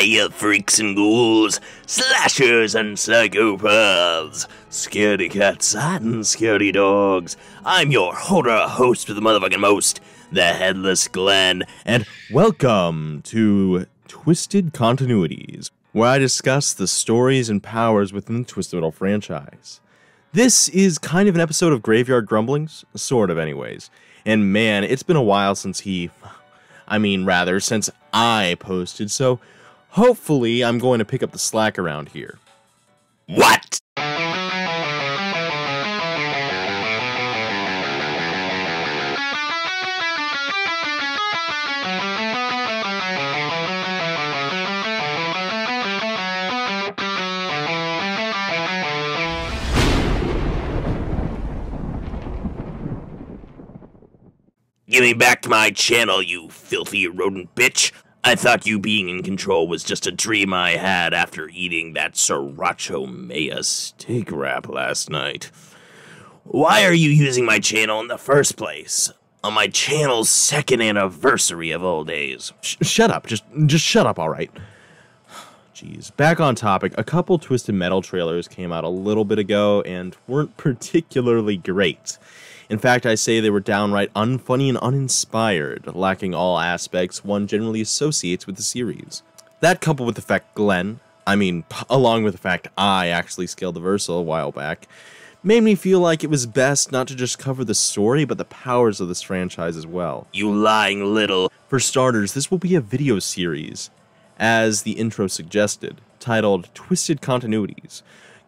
you freaks and ghouls, slashers and psychopaths, scaredy cats and scaredy dogs. I'm your horror host with the motherfucking most, the Headless Glen, and welcome to Twisted Continuities, where I discuss the stories and powers within the Twisted Metal franchise. This is kind of an episode of Graveyard Grumblings, sort of, anyways. And man, it's been a while since he. I mean, rather, since I posted, so hopefully I'm going to pick up the slack around here. What? Give me back to my channel, you filthy rodent bitch. I thought you being in control was just a dream I had after eating that Sriracha Maya steak wrap last night. Why are you using my channel in the first place? On my channel's second anniversary of all days. Sh shut up. Just just shut up, alright? Jeez. Back on topic, a couple Twisted Metal trailers came out a little bit ago and weren't particularly great. In fact, I say they were downright unfunny and uninspired, lacking all aspects one generally associates with the series. That coupled with the fact Glen, I mean, along with the fact I actually scaled the Versa a while back, made me feel like it was best not to just cover the story, but the powers of this franchise as well. You lying little. For starters, this will be a video series, as the intro suggested, titled Twisted Continuities,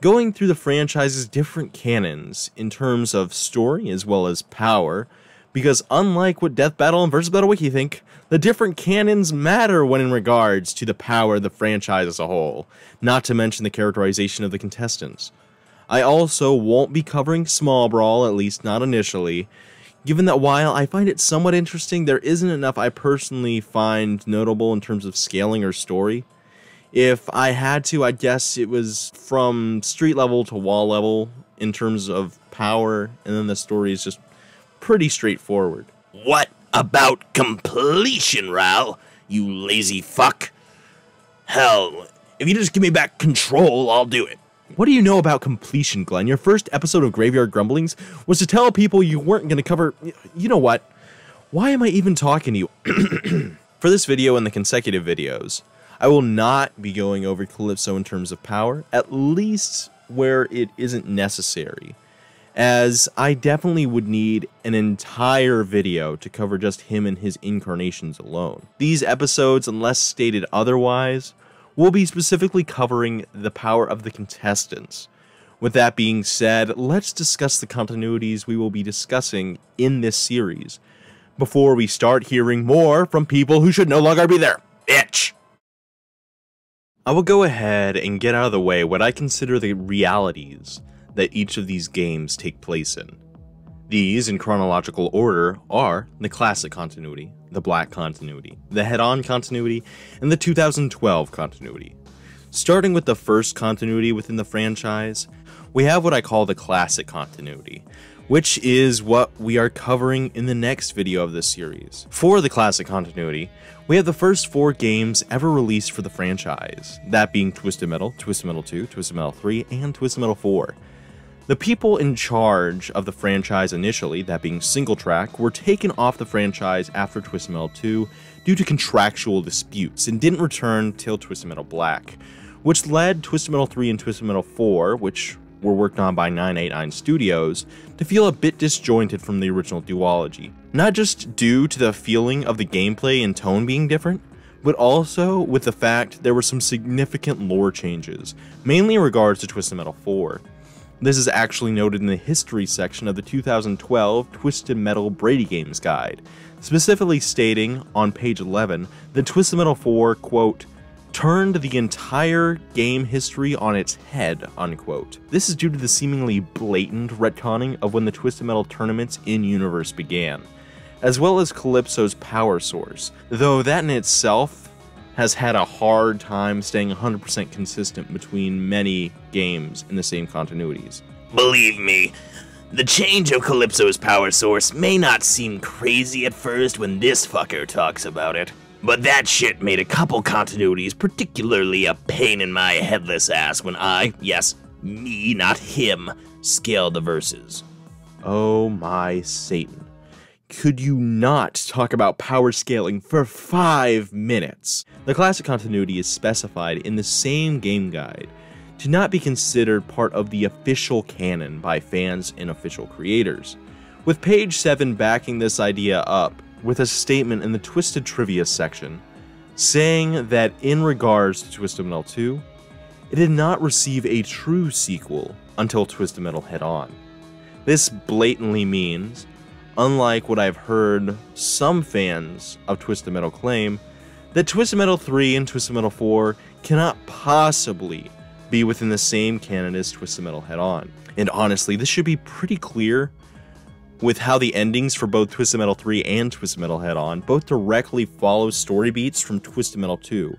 going through the franchise's different canons in terms of story as well as power, because unlike what Death Battle and Versus Battle Wiki think, the different canons matter when in regards to the power of the franchise as a whole, not to mention the characterization of the contestants. I also won't be covering Small Brawl, at least not initially, given that while I find it somewhat interesting, there isn't enough I personally find notable in terms of scaling or story. If I had to, I guess it was from street level to wall level in terms of power, and then the story is just pretty straightforward. What about completion, Ral? You lazy fuck. Hell, if you just give me back control, I'll do it. What do you know about completion, Glen? Your first episode of Graveyard Grumblings was to tell people you weren't going to cover. You know what? Why am I even talking to you? For this video and the consecutive videos, I will not be going over Calypso in terms of power, at least where it isn't necessary, as I definitely would need an entire video to cover just him and his incarnations alone. These episodes, unless stated otherwise, will be specifically covering the power of the contestants. With that being said, let's discuss the continuities we will be discussing in this series, before we start hearing more from people who should no longer be there. Bitch! I will go ahead and get out of the way what I consider the realities that each of these games take place in. These, in chronological order, are the classic continuity, the black continuity, the head-on continuity, and the 2012 continuity. Starting with the first continuity within the franchise, we have what I call the classic continuity, which is what we are covering in the next video of this series. For the classic continuity, we have the first four games ever released for the franchise, that being Twisted Metal, Twisted Metal 2, Twisted Metal 3, and Twisted Metal 4. The people in charge of the franchise initially, that being SingleTrac, were taken off the franchise after Twisted Metal 2 due to contractual disputes and didn't return till Twisted Metal Black, which led Twisted Metal 3 and Twisted Metal 4, which were worked on by 989 Studios, to feel a bit disjointed from the original duology. Not just due to the feeling of the gameplay and tone being different, but also with the fact there were some significant lore changes, mainly in regards to Twisted Metal 4. This is actually noted in the history section of the 2012 Twisted Metal Brady Games Guide, specifically stating on page 11 that Twisted Metal 4, quote, turned the entire game history on its head, unquote. This is due to the seemingly blatant retconning of when the Twisted Metal tournaments in-universe began, as well as Calypso's power source, though that in itself has had a hard time staying 100% consistent between many games in the same continuities. Believe me, the change of Calypso's power source may not seem crazy at first when this fucker talks about it. But that shit made a couple continuities particularly a pain in my headless ass when I, yes, me, not him, scaled the verses. Oh my Satan. Could you not talk about power scaling for five minutes? The classic continuity is specified in the same game guide to not be considered part of the official canon by fans and official creators, with page 7 backing this idea up with a statement in the Twisted Trivia section saying that in regards to Twisted Metal 2, it did not receive a true sequel until Twisted Metal Head On. This blatantly means, unlike what I've heard some fans of Twisted Metal claim, that Twisted Metal 3 and Twisted Metal 4 cannot possibly be within the same canon as Twisted Metal Head On. And honestly, this should be pretty clear with how the endings for both Twisted Metal 3 and Twisted Metal Head On both directly follow story beats from Twisted Metal 2,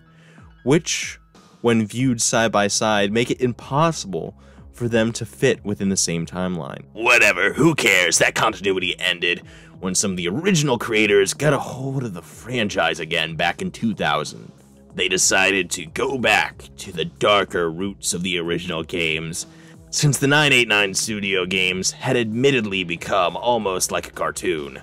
which, when viewed side by side, make it impossible for them to fit within the same timeline. Whatever, who cares? That continuity ended when some of the original creators got a hold of the franchise again back in 2000. They decided to go back to the darker roots of the original games since the 989 Studio games had admittedly become almost like a cartoon,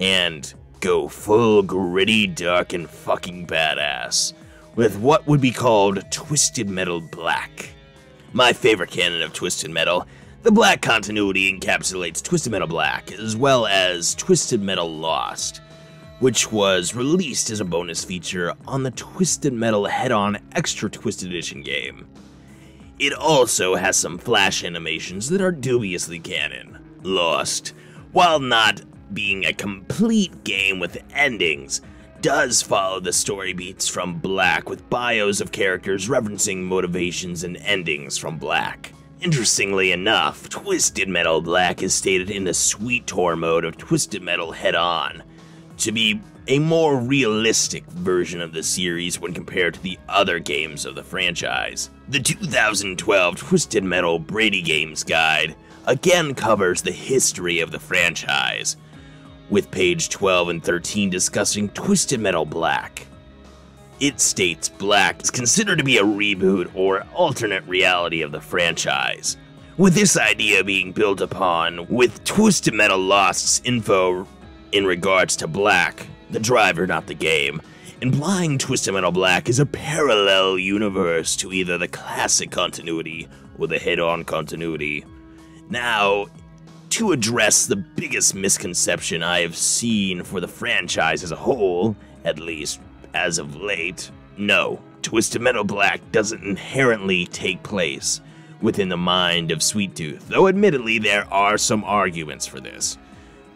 and go full gritty, dark, and fucking badass with what would be called Twisted Metal Black. My favorite canon of Twisted Metal, the Black continuity encapsulates Twisted Metal Black as well as Twisted Metal Lost, which was released as a bonus feature on the Twisted Metal Head On Extra Twisted Edition game. It also has some flash animations that are dubiously canon. Lost, while not being a complete game with endings, does follow the story beats from Black with bios of characters referencing motivations and endings from Black. Interestingly enough, Twisted Metal Black is stated in the Sweet Tour mode of Twisted Metal Head On to be a more realistic version of the series when compared to the other games of the franchise. The 2012 Twisted Metal Brady Games Guide again covers the history of the franchise, with page 12 and 13 discussing Twisted Metal Black. It states Black is considered to be a reboot or alternate reality of the franchise, with this idea being built upon with Twisted Metal Lost's info in regards to Black, the driver, not the game, implying Twisted Metal Black is a parallel universe to either the classic continuity or the head on continuity. Now, to address the biggest misconception I have seen for the franchise as a whole, at least as of late, no, Twisted Metal Black doesn't inherently take place within the mind of Sweet Tooth, though admittedly there are some arguments for this.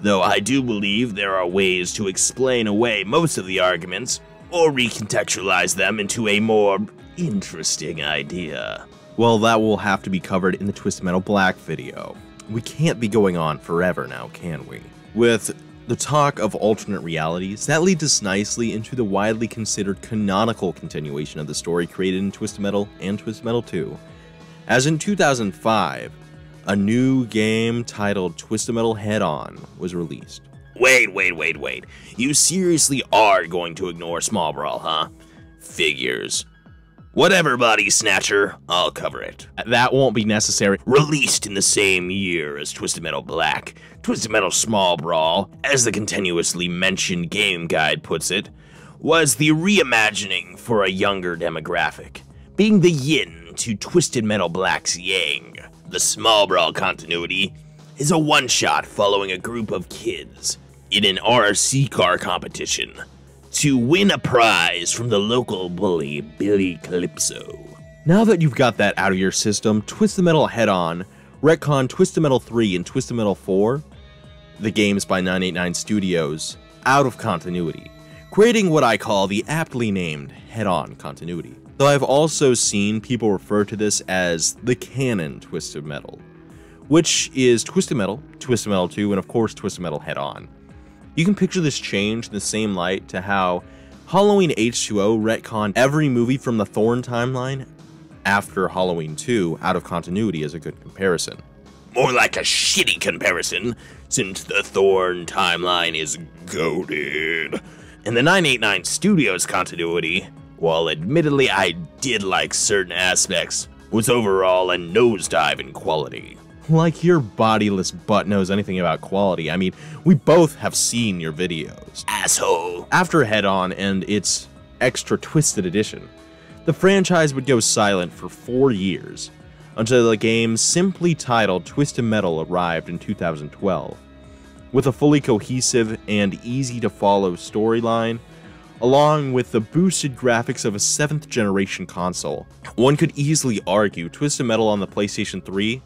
Though I do believe there are ways to explain away most of the arguments, or recontextualize them into a more interesting idea. Well, that will have to be covered in the Twisted Metal Black video. We can't be going on forever now, can we? With the talk of alternate realities, that leads us nicely into the widely considered canonical continuation of the story created in Twisted Metal and Twisted Metal 2. As in 2005, a new game titled Twisted Metal Head On was released. Wait, wait, wait, wait. You seriously are going to ignore Small Brawl, huh? Figures. Whatever, Body Snatcher, I'll cover it. That won't be necessary. Released in the same year as Twisted Metal Black, Twisted Metal Small Brawl, as the continuously mentioned game guide puts it, was the reimagining for a younger demographic, being the yin to Twisted Metal Black's yang. The Small Brawl continuity is a one shot following a group of kids in an RC car competition to win a prize from the local bully Billy Calypso. Now that you've got that out of your system, Twisted Metal Head On, retcon Twisted Metal 3 and Twisted Metal 4, the games by 989 Studios, out of continuity, creating what I call the aptly named Head On continuity. Though I've also seen people refer to this as the canon Twisted Metal, which is Twisted Metal, Twisted Metal 2, and of course Twisted Metal Head On. You can picture this change in the same light to how Halloween H2O retconned every movie from the Thorn timeline after Halloween 2 out of continuity as a good comparison. More like a shitty comparison, since the Thorn timeline is goaded. In the 989 Studios continuity, while admittedly I did like certain aspects, was overall a nosedive in quality. Like your bodiless butt knows anything about quality. I mean, we both have seen your videos. Asshole. After Head On and its extra twisted edition, the franchise would go silent for four years until the game simply titled Twisted Metal arrived in 2012. With a fully cohesive and easy to follow storyline, along with the boosted graphics of a 7th generation console, one could easily argue Twisted Metal on the PlayStation 3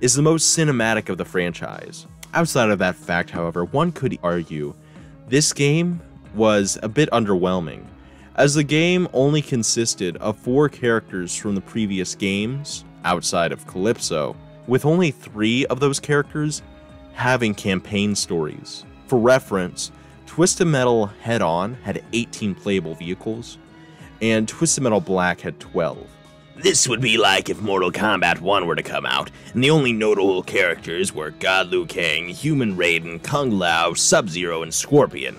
is the most cinematic of the franchise. Outside of that fact, however, one could argue this game was a bit underwhelming, as the game only consisted of four characters from the previous games, outside of Calypso, with only three of those characters having campaign stories. For reference, Twisted Metal Head On had 18 playable vehicles, and Twisted Metal Black had 12. This would be like if Mortal Kombat 1 were to come out, and the only notable characters were God Liu Kang, Human Raiden, Kung Lao, Sub Zero, and Scorpion,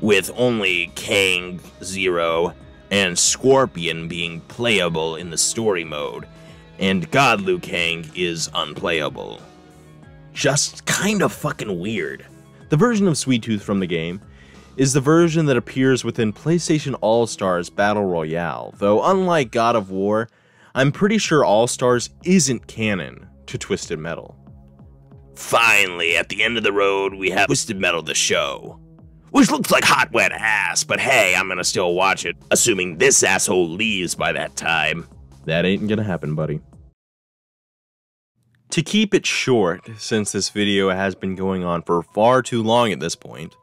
with only Kang, Zero, and Scorpion being playable in the story mode, and God Liu Kang is unplayable. Just kind of fucking weird. The version of Sweet Tooth from the game is the version that appears within PlayStation All Stars Battle Royale, though unlike God of War, I'm pretty sure All Stars isn't canon to Twisted Metal. Finally, at the end of the road, we have Twisted Metal the show. Which looks like hot wet ass, but hey, I'm gonna still watch it, assuming this asshole leaves by that time. That ain't gonna happen, buddy. To keep it short, since this video has been going on for far too long at this point,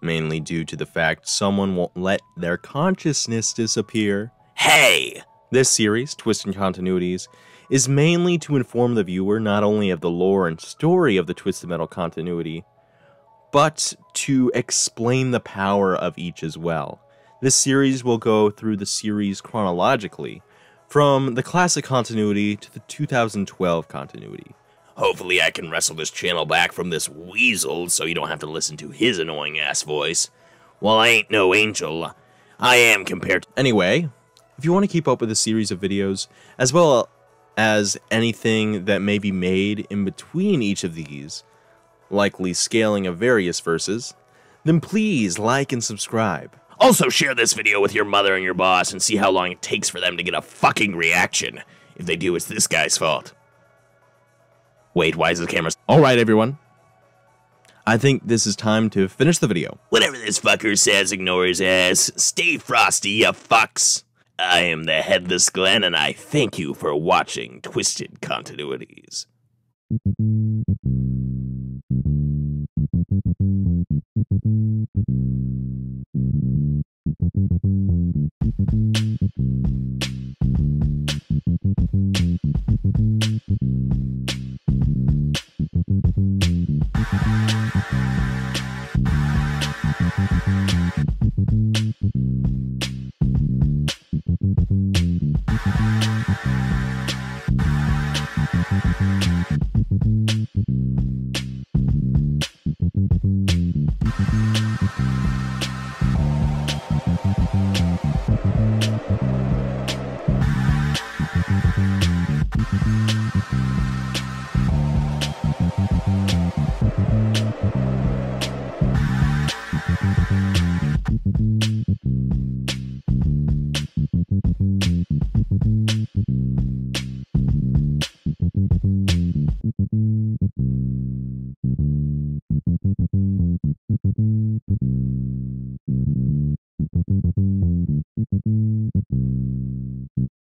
mainly due to the fact someone won't let their consciousness disappear. Hey! This series, Twisted Continuities, is mainly to inform the viewer not only of the lore and story of the Twisted Metal continuity, but to explain the power of each as well. This series will go through the series chronologically, from the classic continuity to the 2012 continuity. Hopefully, I can wrestle this channel back from this weasel so you don't have to listen to his annoying ass voice. While I ain't no angel, I am compared to. Anyway, if you want to keep up with a series of videos, as well as anything that may be made in between each of these, likely scaling of various verses, then please like and subscribe. Also, share this video with your mother and your boss and see how long it takes for them to get a fucking reaction. If they do, it's this guy's fault. Wait, why is the camera... Alright, everyone. I think this is time to finish the video. Whatever this fucker says, ignore his ass. Stay frosty, you fucks. I am the Headless Glen, and I thank you for watching Twisted Continuities. Thank you.